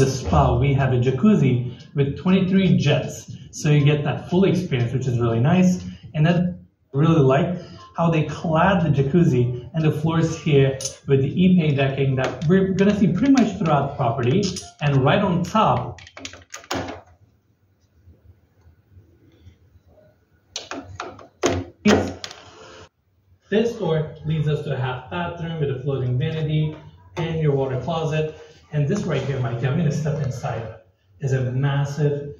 of the spa, we have a jacuzzi with 23 jets. So you get that full experience, which is really nice. And then really like how they clad the jacuzzi and the floors here with the Ipe decking that we're gonna see pretty much throughout the property. And right on top, This door leads us to a half bathroom with a floating vanity and your water closet. And this right here, Mikey, I'm gonna step inside is a massive